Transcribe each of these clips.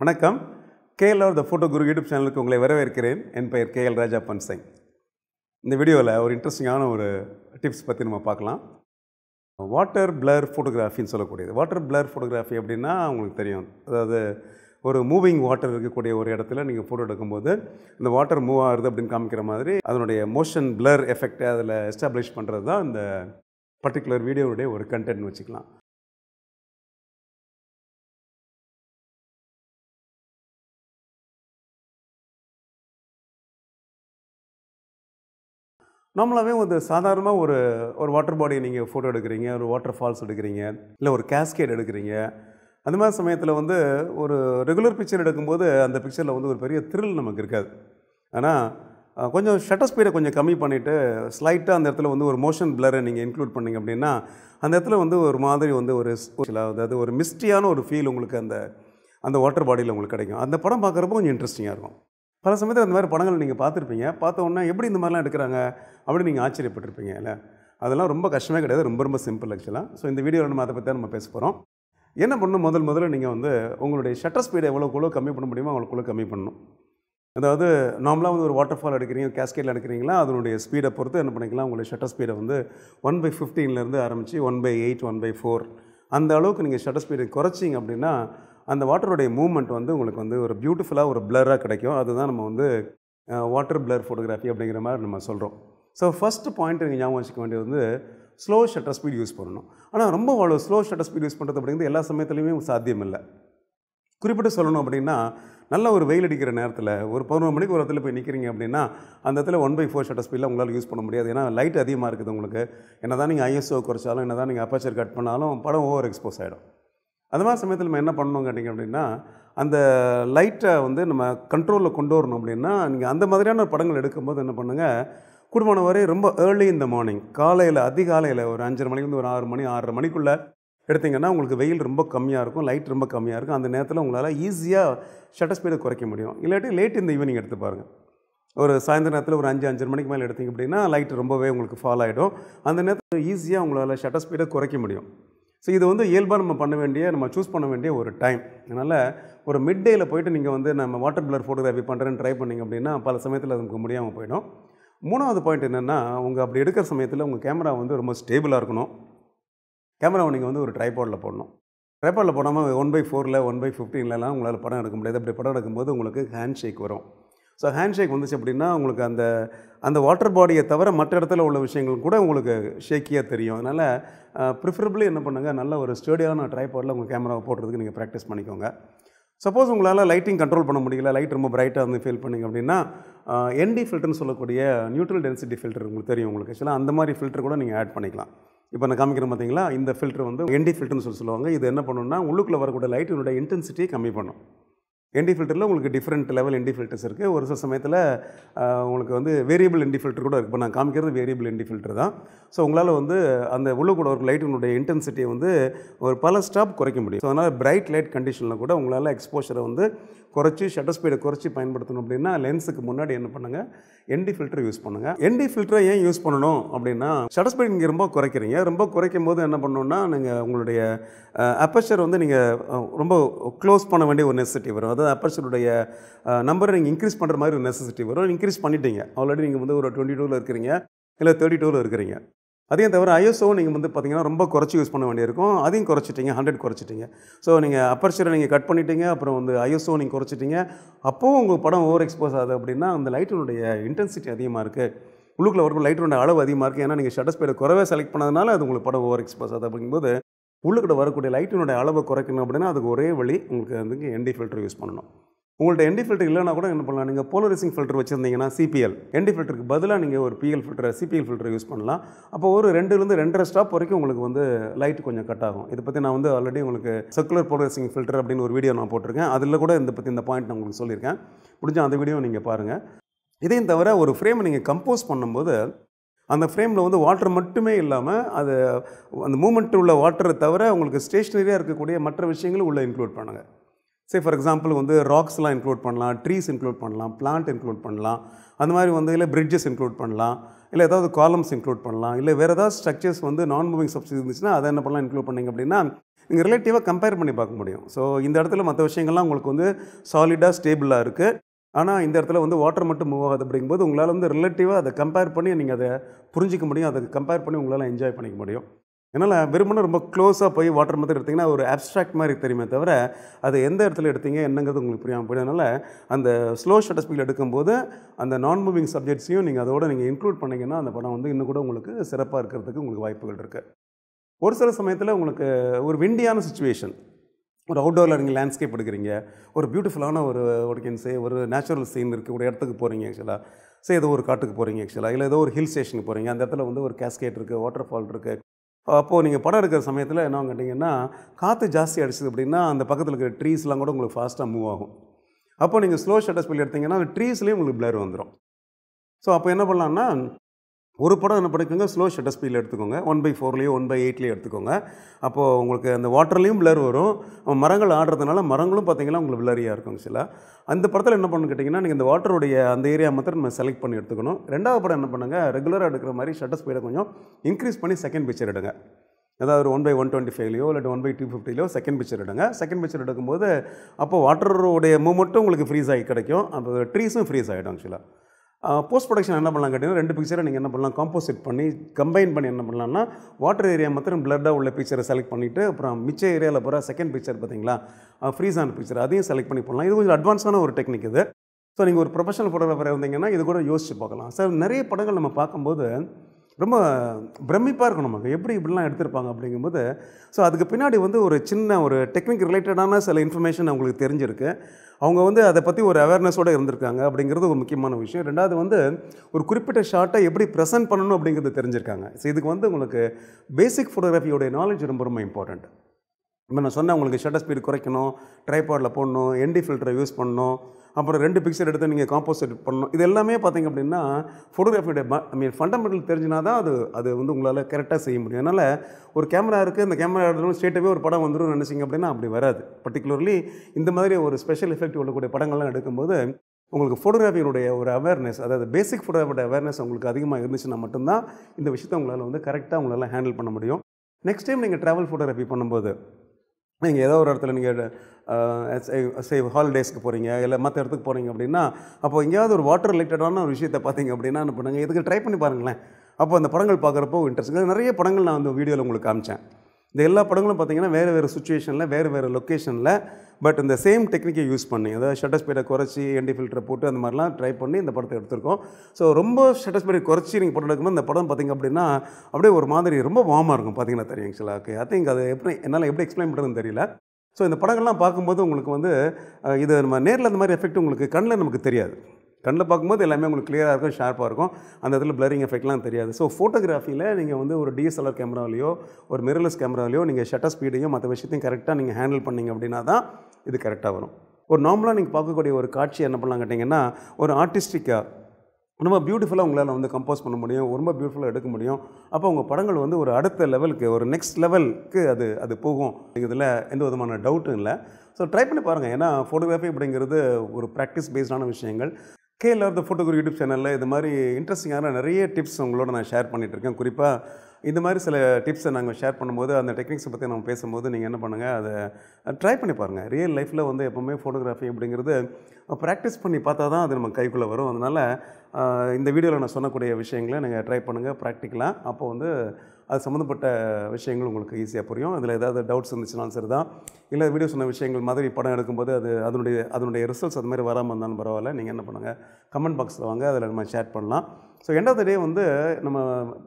வணக்கம். KLR the photo Guru YouTube சேனலுக்கு உங்களை வரவேற்கிறேன். என் பெயர் கேஎல் ராஜா சிங் இந்த வீடியோவில் ஒரு இன்ட்ரெஸ்டிங்கான ஒரு டிப்ஸ் பற்றி நம்ம பார்க்கலாம். வாட்டர் பிளர் ஃபோட்டோகிராஃபின்னு சொல்லக்கூடியது. வாட்டர் பிளர் ஃபோட்டோகிராஃபி அப்படின்னா உங்களுக்கு தெரியும். அதாவது ஒரு மூவிங் வாட்டர் இருக்கக்கூடிய ஒரு இடத்துல நீங்கள் ஃபோட்டோ எடுக்கும்போது இந்த வாட்டர் மூவ் ஆகுது அப்படின்னு காமிக்கிற மாதிரி அதனுடைய மோஷன் பிளர் எஃபெக்டை அதில் எஸ்டாப்ளிஷ் பண்ணுறது தான் இந்த பர்டிகுலர் வீடியோவுடைய ஒரு கண்டென்ட் வச்சுக்கலாம். நம்மளாவே வந்து சாதாரணமாக ஒரு ஒரு வாட்டர் பாடியை நீங்கள் ஃபோட்டோ எடுக்கிறீங்க ஒரு வாட்டர் ஃபால்ஸ் எடுக்கிறீங்க இல்லை ஒரு கேஸ்கேட் எடுக்கிறீங்க. அந்த மாதிரி சமயத்தில் வந்து ஒரு ரெகுலர் பிக்சர் எடுக்கும்போது அந்த பிக்சரில் வந்து ஒரு பெரிய த்ரில் நமக்கு இருக்காது. ஆனால் கொஞ்சம் ஷட்டர் ஸ்பீடை கொஞ்சம் கம்மி பண்ணிவிட்டு ஸ்லைட்டாக அந்த இடத்துல வந்து ஒரு மோஷன் பிளரை நீங்கள் இன்க்ளூட் பண்ணீங்க அப்படின்னா அந்த இடத்துல வந்து ஒரு மாதிரி வந்து ஒரு அதாவது ஒரு மிஸ்டியான ஒரு ஃபீல் உங்களுக்கு அந்த அந்த வாட்டர் பாடியில் உங்களுக்கு கிடைக்கும். அந்த படம் பார்க்குறப்போ கொஞ்சம் இன்ட்ரெஸ்டிங்காக இருக்கும். பல சமயத்தில் இந்த மாதிரி படங்கள் நீங்கள் பார்த்துருப்பீங்க. பார்த்த உடனே எப்படி இந்த மாதிரிலாம் எடுக்கிறாங்க அப்படின்னு நீங்கள் ஆச்சரியப்பட்டிருப்பீங்க இல்லை? அதெல்லாம் ரொம்ப கஷ்டமே கிடையாது. ரொம்ப ரொம்ப சிம்பிள் ஆக்சுவலாக ஸோ இந்த வீடியோவில் நம்ம அதை பற்றி தான் நம்ம பேச போகிறோம் என்ன பண்ணணும்? முதல் முதல்ல நீங்கள் வந்து உங்களுடைய ஷட்டர் ஸ்பீடை எவ்வளோக்குள்ளோ கம்மி பண்ண முடியுமோ அவ்வளோக்குள்ளோ கம்மி பண்ணணும். அதாவது நார்மலாக வந்து ஒரு வாட்டர் ஃபால் எடுக்கிறீங்க கேஸ்கேட்டில் எடுக்கிறீங்களா? அதனுடைய ஸ்பீடை பொறுத்து என்ன பண்ணிக்கலாம்? உங்களுடைய ஷட்டர் ஸ்பீடை வந்து ஒன் பை ஃபிஃப்டீன்லேருந்து ஆரம்பித்து one by eight one by four அந்த அளவுக்கு நீங்கள் ஷட்டர் ஸ்பீடை குறைச்சிங்க அப்படின்னா அந்த வாட்டருடைய மூவ்மெண்ட் வந்து உங்களுக்கு வந்து ஒரு பியூட்டிஃபுல்லாக ஒரு பிளராக கிடைக்கும். அதுதான் நம்ம வந்து வாட்டர் பிளர் ஃபோட்டோகிராஃபி அப்படிங்கிற மாதிரி நம்ம சொல்கிறோம் ஸோ ஃபஸ்ட்டு பாயிண்ட் நீங்கள் ஞாபகம் வச்சுக்க வேண்டியது வந்து ஸ்லோ ஷட்டர் ஸ்பீட் யூஸ் பண்ணணும். ஆனால் ரொம்ப அவ்வளோ ஸ்லோ ஷட்டர் ஸ்பீட் யூஸ் பண்ணுறது அப்படிங்கிறது எல்லா சமயத்துலையுமே சாத்தியம் இல்லை. குறிப்பிட்டு சொல்லணும் அப்படின்னா நல்ல ஒரு வெயில் அடிக்கிற நேரத்தில் ஒரு பதினொரு மணிக்கு ஒரு இடத்துல போய் நிற்கிறீங்க அப்படின்னா அந்த இடத்துல ஒன் பை ஃபோர் ஷட்டர் ஸ்பீடில் உங்களால் யூஸ் பண்ண முடியாது. ஏன்னா லைட் அதிகமாக இருக்குது உங்களுக்கு. என்ன தான் நீங்கள் ஐஎஸ்ஓ குறைச்சாலும் என்ன தான் நீங்கள் அப்பச்சர் கட் பண்ணாலும் படம் ஓவர் எக்ஸ்போஸ் ஆகிடும் அது மாதிரி சமயத்தில் நம்ம என்ன பண்ணணும் கேட்டிங்க அப்படின்னா அந்த லைட்டை வந்து நம்ம கண்ட்ரோலில் கொண்டு வரணும் அப்படின்னா நீங்கள் அந்த மாதிரியான படங்கள் எடுக்கும்போது என்ன பண்ணுங்கள் குடும்பம் வரை ரொம்ப ஏர்லி இந்த மார்னிங் காலையில் அதிகாலையில் ஒரு அஞ்சரை மணிலேருந்து ஒரு ஆறு மணி ஆறரை மணிக்குள்ளே எடுத்தீங்கன்னா உங்களுக்கு வெயில் ரொம்ப கம்மியாக இருக்கும் லைட் ரொம்ப கம்மியாக இருக்கும். அந்த நேரத்தில் உங்களால் ஈஸியாக ஷட்டர் ஸ்பீடை குறைக்க முடியும். இல்லாட்டி லேட் இந்த ஈவினிங் எடுத்து பாருங்கள் ஒரு சாயந்தர நேரத்தில் ஒரு அஞ்சு அஞ்சரை மணிக்கு மேலே எடுத்தீங்க அப்படின்னா லைட் ரொம்பவே உங்களுக்கு ஃபால் ஆகிடும் அந்த நேரத்தில் ஈஸியாக உங்களால் ஷட்டர் ஸ்பீடை குறைக்க முடியும். ஸோ இது வந்து இயல்பாக நம்ம பண்ண வேண்டிய நம்ம சூஸ் பண்ண வேண்டிய ஒரு டைம் அதனால் ஒரு மிட் டேயில் போயிட்டு நீங்கள் வந்து நம்ம வாட்டர் பிளர் ஃபோட்டோகிராஃபி பண்ணுறேன்னு ட்ரை பண்ணிங்க அப்படின்னா பல சமயத்தில் அது நமக்கு முடியாமல் போயிடும். மூணாவது பாயிண்ட் என்னென்னா உங்கள் அப்படி எடுக்கிற சமயத்தில் உங்கள் கேமரா வந்து ரொம்ப ஸ்டேபிளாக இருக்கணும். கேமராவை நீங்கள் வந்து ஒரு ட்ரைபாடில் போடணும். ட்ரைபாடில் போடாமல் ஒன் பை ஃபோரில் ஒன் பை ஃபிஃப்டீன்லலாம் உங்களால் படம் எடுக்க முடியாது. அப்படி படம் எடுக்கும்போது உங்களுக்கு ஹேண்ட் ஷேக் வரும். ஸோ ஹேண்ட் ஷேக் வந்துச்சு அப்படின்னா உங்களுக்கு அந்த அந்த வாட்டர் பாடியை தவிர மற்ற இடத்துல உள்ள விஷயங்கள் கூட உங்களுக்கு ஷேக்கியாக தெரியும். அதனால் ப்ரிஃபரபிளி என்ன பண்ணுங்கள் நல்ல ஒரு ஸ்டேடியான ட்ரைபாடில் உங்கள் கேமராவை போடுறதுக்கு நீங்கள் ப்ராக்டிஸ் பண்ணிக்கோங்க. சப்போஸ் உங்களால் லைட்டிங் கண்ட்ரோல் பண்ண முடியல லைட் ரொம்ப பிரைட்டாக வந்து ஃபீல் பண்ணிங்க அப்படின்னா என்டி ஃபில்டர்னு சொல்லக்கூடிய நியூட்ரல் டென்சிட்டி ஃபில்டர் உங்களுக்கு தெரியும் உங்களுக்கு. ஆக்சுவலாக அந்த மாதிரி ஃபில்டர் கூட நீங்கள் ஆட் பண்ணிக்கலாம். இப்போ நான் காமிக்கிறேன் பார்த்தீங்களா இந்த ஃபில்டர் வந்து என்டி ஃபில்டர்னு சொல்லி சொல்லுவாங்க. இது என்ன பண்ணுன்னா உள்ளுக்குள்ளே வரக்கூடிய லைட்டினுடைய இன்டென்சிட்டியை கம்மி பண்ணும். என்டி ஃபில்டரில் உங்களுக்கு டிஃப்ரெண்ட் லெவல் என்டி ஃபில்டர்ஸ் இருக்குது ஒரு சில சமயத்தில் உங்களுக்கு வந்து வேரியபிள் என்டி ஃபில்டர் கூட இருக்குது இப்போ நான் காமிக்கிறது வேரியபிள் என்டி ஃபில்டர் தான். ஸோ உங்களால் வந்து அந்த உள்ள கூட ஒரு லைட்டினுடைய இன்டென்சிட்டியை வந்து ஒரு பல ஸ்டாப் குறைக்க முடியும். ஸோ அதனால் பிரைட் லைட் கண்டிஷனில் கூட உங்களால் எக்ஸ்போஷரை வந்து குறைச்சி ஷட்டர் ஸ்பீடை குறைச்சி பயன்படுத்தணும் அப்படின்னா லென்ஸுக்கு முன்னாடி என்ன பண்ணுங்கள் என்டி ஃபில்டர் யூஸ் பண்ணுங்கள் என்டி ஃபில்டரை ஏன் யூஸ் பண்ணணும் அப்படின்னா ஷட்டர் ஸ்பீட் நீங்கள் ரொம்ப குறைக்கிறீங்க. ரொம்ப குறைக்கும் போது என்ன பண்ணணும்னா நீங்கள் உங்களுடைய அப்பச்சர் வந்து நீங்கள் ரொம்ப க்ளோஸ் பண்ண வேண்டிய ஒரு நெசசிட்டி வரும். அதாவது அப்பர்ச்சருடைய நம்பரை நீங்கள் இன்க்ரீஸ் பண்ணுற மாதிரி ஒரு நெசசிட்டி வரும். இன்க்ரீஸ் பண்ணிட்டீங்க. ஆல்ரெடி நீங்கள் வந்து ஒரு டுவெண்ட்டி டூவில் இருக்கிறீங்க. இல்லை தேர்ட்டி டூவில் இருக்கிறீங்க. அதையும் தவிர ஐஎஸ்ஓ நீங்கள் வந்து பார்த்தீங்கன்னா ரொம்ப குறைச்சி யூஸ் பண்ண வேண்டியிருக்கும். அதையும் குறைச்சிட்டீங்க. ஹண்ட்ரட் குறைச்சிட்டீங்க. ஸோ நீங்கள் அப்பர்ச்சரை நீங்கள் கட் பண்ணிட்டீங்க. அப்புறம் வந்து ஐஎஸ்ஓ நீங்கள் குறைச்சிட்டிங்க. அப்போவும் உங்கள் படம் ஓவர் எக்ஸ்போஸ் ஆகுது அப்படின்னா அந்த லைட்டினுடைய இன்டென்சிட்டி அதிகமாக இருக்குது உள்ளுக்குள்ள வரக்கூடிய லைட்டினுடைய அளவு அதிகமாக இருக்குது ஏன்னா நீங்கள் ஷட்டர் ஸ்பீடை குறவே செலக்ட் பண்ணதுனால அது உங்களுக்கு படம் ஓவர் எக்ஸ்போஸ் ஆகுது அப்படிங்கும்போது உள்ளுக்கிட்ட வரக்கூடிய லைட்டினுடைய அளவை குறைக்கணும் அப்படின்னா அதுக்கு ஒரே வழி உங்களுக்கு வந்து என்டி ஃபில்டர் யூஸ் பண்ணணும். உங்கள்கிட்ட என்டி ஃபில்டர் இல்லைனா கூட என்ன பண்ணலாம்? நீங்கள் போலரைசிங் ஃபில்டர் வச்சுருந்தீங்கன்னா சிபிஎல் என்டி ஃபில்டருக்கு பதிலாக நீங்கள் ஒரு PL filter CPL filter use பண்ணலாம். அப்போ ஒரு ரெண்டுலேருந்து ரெண்டரை ஸ்டாப் வரைக்கும் உங்களுக்கு வந்து லைட் கொஞ்சம் கட் ஆகும். இதை பற்றி நான் வந்து ஆல்ரெடி உங்களுக்கு சர்க்குலர் போலரைசிங் ஃபில்டர் அப்படின்னு ஒரு வீடியோ நான் போட்டிருக்கேன். அதில் கூட இந்த பற்றி இந்த பாயிண்ட் நான் உங்களுக்கு சொல்லியிருக்கேன். முடிஞ்ச அந்த வீடியோ நீங்கள் பாருங்கள் இதையும் தவிர ஒரு ஃப்ரேமை நீங்கள் கம்போஸ் பண்ணும்போது அந்த ஃப்ரேமில் வந்து வாட்டர் மட்டுமே இல்லாமல் அது அந்த மூமெண்ட் உள்ள வாட்டரை தவிர உங்களுக்கு ஸ்டேஷ்னரியாக இருக்கக்கூடிய மற்ற விஷயங்களும் உள்ளே இன்க்ளூட் பண்ணுங்கள் சே ஃபார் எக்ஸாம்பிள் வந்து ராக்ஸ்லாம் இன்க்ளூட் பண்ணலாம் ட்ரீஸ் இன்க்ளூட் பண்ணலாம் பிளான்ட் இன்க்ளூட் பண்ணலாம். அந்த மாதிரி வந்து இல்லை பிரிட்ஜஸ் இன்க்ளூட் பண்ணலாம் இல்லை ஏதாவது காலம்ஸ் இன்க்ளூட் பண்ணலாம் இல்லை வேறு ஏதாவது ஸ்ட்ரக்சர்ஸ் வந்து நான் மூவிங் சப்ஸ்டிஸ் இருந்துச்சுன்னா அதை என்ன பண்ணலாம் இன்க்ளூட் பண்ணிங்க அப்படின்னா நீங்கள் ரிலேட்டிவாக கம்பேர் பண்ணி பார்க்க முடியும். ஸோ இந்த இடத்துல மற்ற விஷயங்கள்லாம் உங்களுக்கு வந்து சாலிடாக ஸ்டேபிளாக இருக்குது ஆனால் இந்த இடத்துல வந்து வாட்டர் மட்டும் மூவ் ஆகுது அப்படிங்கும்போது உங்களால் வந்து ரிலேட்டிவாக அதை கம்பேர் பண்ணி நீங்கள் அதை புரிஞ்சிக்க முடியும். அதை கம்பேர் பண்ணி உங்களால் என்ஜாய் பண்ணிக்க முடியும். என்னால் வெறுமனே ரொம்ப க்ளோஸாக போய் வாட்டர் மெத்தட் எடுத்திங்கன்னா ஒரு அப்ட்ராக்ட் மாதிரி தெரியுமே தவிர அது எந்த இடத்துல எடுத்தீங்க என்னங்கிறது உங்களுக்கு புரியாமல் போயிடும் அதனால் அந்த ஸ்லோ ஷட்டர் ஸ்பீட் எடுக்கும்போது அந்த நான் மூவிங் சப்ஜெக்ட்ஸையும் நீங்கள் அதோட நீங்கள் இன்க்ளூட் பண்ணிங்கன்னா அந்த படம் வந்து இன்னும் கூட உங்களுக்கு சிறப்பாக இருக்கிறதுக்கு உங்களுக்கு வாய்ப்புகள் இருக்குது ஒரு சில சமயத்தில் உங்களுக்கு ஒரு விண்டியான சுச்சுவேஷன் ஒரு அவுட்டோரில் நீங்கள் லேண்ட்ஸ்கேப் எடுக்கிறீங்க. ஒரு பியூட்டிஃபுல்லான ஒரு ஒடிக்கன் சே ஒரு நேச்சுரல் சீன் இருக்குது ஒரு இடத்துக்கு போகிறீங்க ஆக்சுவலாக சே ஏதோ ஒரு காட்டுக்கு போகிறீங்க ஆக்சுவலாக இல்லை ஏதோ ஒரு ஹில் ஸ்டேஷனுக்கு போகிறீங்க அந்த இடத்துல வந்து ஒரு கேஸ்கேட் இருக்குது வாட்டர் ஃபால் இருக்குது அப்போது நீங்கள் படம் எடுக்கிற சமயத்தில் என்ன கேட்டிங்கன்னா காற்று ஜாஸ்தி அடிச்சது அப்படின்னா அந்த பக்கத்தில் இருக்கிற ட்ரீஸ்லாம் கூட உங்களுக்கு ஃபாஸ்ட்டாக மூவ் ஆகும். அப்போ நீங்கள் ஸ்லோ ஷட்டர் பண்ணி எடுத்தீங்கன்னா அந்த ட்ரீஸ்லேயும் உங்களுக்கு பிளர் வந்துடும் ஸோ அப்போ என்ன பண்ணலான்னா ஒரு படம் என்ன பண்ணிக்கோங்க ஸ்லோ ஷட்டர் ஸ்பீடில் எடுத்துக்கோங்க. ஒன் பை ஃபோர்லேயோ ஒன் பை எயிட்லேயோ எடுத்துக்கோங்க. அப்போது உங்களுக்கு அந்த வாட்டர்லேயும் பிளர் வரும். மரங்கள் ஆடுறதுனால மரங்களும் பார்த்தீங்கன்னா உங்களுக்கு பிளரியாக இருக்கும் சில. அந்த படத்தில் என்ன பண்ணு கேட்டிங்கன்னா நீங்கள் இந்த வாட்டருடைய அந்த ஏரியா மாத்திரம் நம்ம செலக்ட் பண்ணி எடுத்துக்கணும். ரெண்டாவது படம் என்ன பண்ணுங்கள் ரெகுலராக எடுக்கிற மாதிரி ஷட்டர் ஸ்பீடை கொஞ்சம் இன்க்ரீஸ் பண்ணி செகண்ட் பிக்சர் எடுங்க. அதாவது ஒரு ஒன் பை ஒன் டுவெண்ட்டி ஃபைவ்லையோ இல்லை ஒன் பை டூ ஃபிஃப்டிலையோ செகண்ட் பிக்சர் எடுங்க. செகண்ட் பிக்சர் எடுக்கும்போது அப்போ வாட்டருடைய மூமெண்ட்டும் உங்களுக்கு ஃப்ரீஸ் ஆகி கிடைக்கும். அப்போ ட்ரீஸும் ஃப்ரீஸ் ஆகிடும் ஆக்சுவலாக போஸ்ட் ப்ரொடக்ஷன் என்ன பண்ணலாம் கேட்டிங்கன்னா ரெண்டு பிக்சரை நீங்கள் என்ன பண்ணலாம்? காம்போசிட் பண்ணி கம்பைன் பண்ணி என்ன பண்ணலாம்னா வாட்டர் ஏரியா மாத்திரம் பிளட்டாக உள்ள பிக்சரை செலக்ட் பண்ணிவிட்டு அப்புறம் மிச்ச ஏரியாவில் போகிற செகண்ட் பிக்சர் பார்த்தீங்களா? ஃப்ரீஸ் ஆன பிக்சர் அதையும் செலக்ட் பண்ணி போடலாம். இது கொஞ்சம் அட்வான்ஸான ஒரு டெக்னிக் இது. ஸோ நீங்கள் ஒரு ப்ரொஃபஷனல் ஃபோட்டோகிராஃபர் இருந்தீங்கன்னா இது கூட யோசிச்சு பார்க்கலாம். சார் நிறைய படங்கள் நம்ம பார்க்கும்போது ரொம்ப பிரமிப்பாக இருக்கும் நமக்கு. எப்படி இப்படிலாம் எடுத்திருப்பாங்க அப்படிங்கும்போது ஸோ அதுக்கு பின்னாடி வந்து ஒரு சின்ன ஒரு டெக்னிக் ரிலேட்டடான சில இன்ஃபர்மேஷன் அவங்களுக்கு தெரிஞ்சிருக்கு. அவங்க வந்து அதை பற்றி ஒரு அவேர்னஸோடு இருந்திருக்காங்க அப்படிங்கிறது ஒரு முக்கியமான விஷயம். ரெண்டாவது வந்து ஒரு குறிப்பிட்ட ஷார்ட்டை எப்படி ப்ரெசென்ட் பண்ணணும் அப்படிங்கிறது தெரிஞ்சிருக்காங்க. ஸோ இதுக்கு வந்து உங்களுக்கு பேசிக் ஃபோட்டோகிராஃபியோடைய நாலேஜ் ரொம்ப ரொம்ப இம்பார்ட்டண்ட் இப்போ நான் சொன்னேன் உங்களுக்கு ஷட்டர் ஸ்பீடு குறைக்கணும் ட்ரைபாடில் போடணும் என்டி ஃபில்டரை யூஸ் பண்ணணும் அப்புறம் ரெண்டு பிக்சர் எடுத்து நீங்கள் காம்போசிட் பண்ணணும். இது எல்லாமே பார்த்தீங்க அப்படின்னா ஃபோட்டோகிராஃபியோட ஐ மீன் ஃபண்டமெண்டல் தெரிஞ்சினா தான் அது அது வந்து உங்களால் கரெக்டாக செய்ய முடியும். அதனால் ஒரு கேமரா இருக்குது அந்த கேமரா எடுத்தாலும் ஸ்ட்ரெயிட்டாகவே ஒரு படம் வந்துடும் நினச்சிங்க அப்படின்னா அப்படி வராது. பர்டிகுலர்லி இந்த மாதிரி ஒரு ஸ்பெஷல் எஃபெக்ட் உள்ளக்கூடிய படங்கள்லாம் எடுக்கும்போது உங்களுக்கு ஃபோட்டோகிராஃபியினுடைய ஒரு அவேர்னஸ் அதாவது பேசிக் ஃபோட்டோகிராஃபியோட அவேர்னஸ் உங்களுக்கு அதிகமாக இருந்துச்சுன்னா மட்டும்தான் இந்த விஷயத்தை உங்களால் வந்து கரெக்டாக உங்களால் ஹேண்டில் பண்ண முடியும். நெக்ஸ்ட் டைம் நீங்கள் ட்ராவல் ஃபோட்டோகிராஃபி பண்ணும்போது நீங்கள் ஏதோ ஒரு இடத்துல நீங்கள் ஹாலிடேஸ்க்கு போகிறீங்க இல்லை மற்ற இடத்துக்கு போகிறீங்க அப்படின்னா அப்போ எங்கேயாவது ஒரு வாட்டர் ரிலேட்டடான ஒரு விஷயத்தை பார்த்தீங்க அப்படின்னா என்ன பண்ணுங்கள் இதுக்கு ட்ரை பண்ணி பாருங்களேன். அப்போ அந்த படங்கள் பார்க்குறப்போ இன்ட்ரெஸ்ட் நிறைய படங்கள் நான் அந்த வீடியோவில் உங்களுக்கு காமிச்சேன். இந்த எல்லா படங்களும் பார்த்தீங்கன்னா வேறு வேறு சுச்சுவேஷனில் வேறு வேறு லொக்கேஷனில் பட் இந்த சேம் டெக்னிக்கை யூஸ் பண்ணி அதாவது ஷட்டர் ஸ்பீடை குறைச்சி என்டி ஃபில்டரை போட்டு அந்த மாதிரிலாம் ட்ரை பண்ணி இந்த படத்தை எடுத்திருக்கோம். ஸோ ரொம்ப ஷட்டர் ஸ்பீடை குறைச்சி நீங்கள் படம் எடுக்கும்போது இந்த படம் பார்த்திங்க அப்படின்னா அப்படியே ஒரு மாதிரி ரொம்ப வார்மாக இருக்கும் பார்த்தீங்கன்னா தெரியும் ஆக்சுவலாக ஓகே ஐ திங்க் அது எப்படி என்னால் எப்படி எக்ஸ்பிளைன் பண்ணுறதுன்னு தெரியல. ஸோ இந்த படங்கள்லாம் பார்க்கும்போது உங்களுக்கு வந்து இது நம்ம நேரில் அந்த மாதிரி எஃபெக்ட் உங்களுக்கு கண்ணில் நமக்கு தெரியாது. கண்ணில் பார்க்கும்போது எல்லாமே உங்களுக்கு கிளியராக இருக்கும் ஷார்ப்பாக இருக்கும். அந்த இடத்துல பிளரிங் எஃபெக்ட்லாம் தெரியாது. ஸோ ஃபோட்டோகிராஃபியில் நீங்கள் வந்து ஒரு டிஎஸ்எல்ஆர் கேமராவிலையோ ஒரு மிரர்லெஸ் கேமராவிலையோ நீங்கள் ஷட்டர் ஸ்பீடையும் மற்ற விஷயத்தையும் கரெக்டாக நீங்கள் ஹேண்டில் பண்ணீங்க அப்படின்னா தான் இது கரெக்டாக வரும். ஒரு நார்மலாக நீங்கள் பார்க்கக்கூடிய ஒரு காட்சி என்ன பண்ணலாம் கேட்டிங்கன்னா ஒரு ஆர்டிஸ்டிக்காக ரொம்ப பியூட்டிஃபுல்லாக உங்களால் வந்து கம்போஸ் பண்ண முடியும் ரொம்ப பியூட்டிஃபுல்லாக எடுக்க முடியும். அப்போ உங்கள் படங்கள் வந்து ஒரு அடுத்த லெவலுக்கு ஒரு நெக்ஸ்ட் லெவலுக்கு அது அது போகும். இதில் எந்த விதமான டவுட்டும் இல்லை. ஸோ ட்ரை பண்ணி பாருங்கள் ஏன்னா ஃபோட்டோகிராஃபி அப்படிங்கிறது ஒரு ப்ராக்டிஸ் பேஸ்டான விஷயங்கள். கேஎல்ஆர் த ஃபோட்டோகிராஃபி யூடியூப் சேனலில் இது மாதிரி இன்ட்ரெஸ்டிங்கான நிறைய டிப்ஸ் உங்களோட நான் ஷேர் பண்ணிகிட்டு இருக்கேன் குறிப்பாக இந்த மாதிரி சில டிப்ஸை நாங்கள் ஷேர் பண்ணும்போது அந்த டெக்னிக்ஸை பற்றி நம்ம பேசும்போது நீங்கள் என்ன பண்ணுங்கள் அதை ட்ரை பண்ணி பாருங்கள் ரியல் லைஃப்பில் வந்து எப்போவுமே ஃபோட்டோகிராஃபி அப்படிங்கிறது ப்ராக்டிஸ் பண்ணி பார்த்தா தான் அது நம்ம கைக்குள்ளே வரும். அதனால் இந்த வீடியோவில் நான் சொன்னக்கூடிய விஷயங்களை நீங்கள் ட்ரை பண்ணுங்கள் ப்ராக்டிக்கலாக அப்போ வந்து அது சம்மந்தப்பட்ட விஷயங்கள் உங்களுக்கு ஈஸியாக புரியும். அதில் ஏதாவது டவுட்ஸ் இருந்துச்சுனாலும் சரி தான் இல்லை வீடியோ சொன்ன விஷயங்கள் மாதிரி படம் எடுக்கும்போது அது அதனுடைய அதனுடைய ரிசல்ட்ஸ் அது மாதிரி வராமல் இருந்தாலும் பரவாயில்ல. நீங்கள் என்ன பண்ணுங்கள் கமெண்ட் பாக்ஸில் வாங்க. அதில் நம்ம ஷேர் பண்ணலாம். So end of the day வந்து நம்ம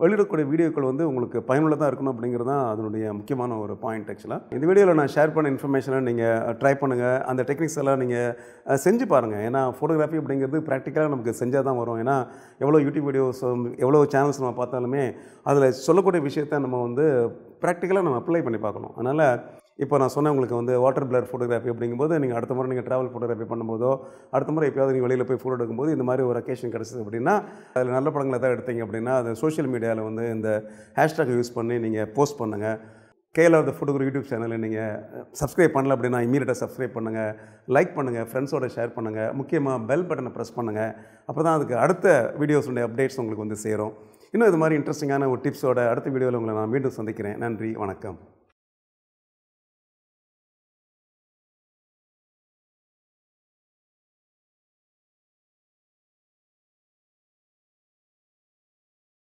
வெளியிடக்கூடிய வீடியோக்கள் வந்து உங்களுக்கு பயனுள்ளதாக இருக்கணும் அப்படிங்கிறது தான் அதனுடைய முக்கியமான ஒரு பாயிண்ட் ஆக்சுவலாக இந்த வீடியோவில் நான் ஷேர் பண்ண இன்ஃபர்மேஷனை நீங்கள் ட்ரை பண்ணுங்கள் அந்த டெக்னிக்ஸ் எல்லாம் நீங்கள் செஞ்சு பாருங்கள் ஏன்னா ஃபோட்டோகிராஃபி அப்படிங்கிறது ப்ராக்டிக்கலாக நமக்கு செஞ்சால் தான் வரும். ஏன்னா எவ்வளோ யூடியூப் வீடியோஸ் எவ்வளோ சேனல்ஸ் நம்ம பார்த்தாலுமே அதில் சொல்லக்கூடிய விஷயத்தை நம்ம வந்து ப்ராக்டிக்கலாக நம்ம அப்ளை பண்ணி பார்க்கணும். அதனால் இப்போ நான் சொன்னேன் உங்களுக்கு வந்து வாட்டர் பிளர் ஃபோட்டோகிராஃபி அப்படிங்கும்போது நீங்கள் அடுத்த முறை நீங்கள் ட்ராவல் ஃபோட்டோகிராஃபி பண்ணும்போதோ அடுத்த முறை எப்பயாவது நீங்கள் வெளியில் போய் ஃபோட்டோ எடுக்கும்போது இந்த மாதிரி ஒரு அக்கேஷன் கிடச்சிது அப்படின்னா அதில் நல்ல படங்களை தான் எடுத்தீங்க அப்படின்னா அது சோஷியல் மீடியாவில் வந்து இந்த ஹேஷ்டாக் யூஸ் பண்ணி நீங்கள் போஸ்ட் பண்ணுங்கள் கேஎல்ஆர் த ஃபோட்டோகிராஃபி யூடியூப் சேனலை நீங்கள் சப்ஸ்கிரைப் பண்ணல அப்படின்னா இமீடியட்டாக சப்ஸ்கிரைப் பண்ணுங்கள் லைக் பண்ணுங்கள் ஃப்ரெண்ட்ஸோட ஷேர் பண்ணுங்கள் முக்கியமாக பெல் பட்டனை ப்ரெஸ் பண்ணுங்கள் அப்போ தான் அதுக்கு அடுத்த வீடியோஸுடைய அப்டேட்ஸ் உங்களுக்கு வந்து சேரும். இன்னும் இது மாதிரி இன்ட்ரெஸ்டிங்கான ஒரு டிப்ஸோட அடுத்த வீடியோவில் உங்களை நான் மீண்டும் சந்திக்கிறேன். நன்றி வணக்கம்.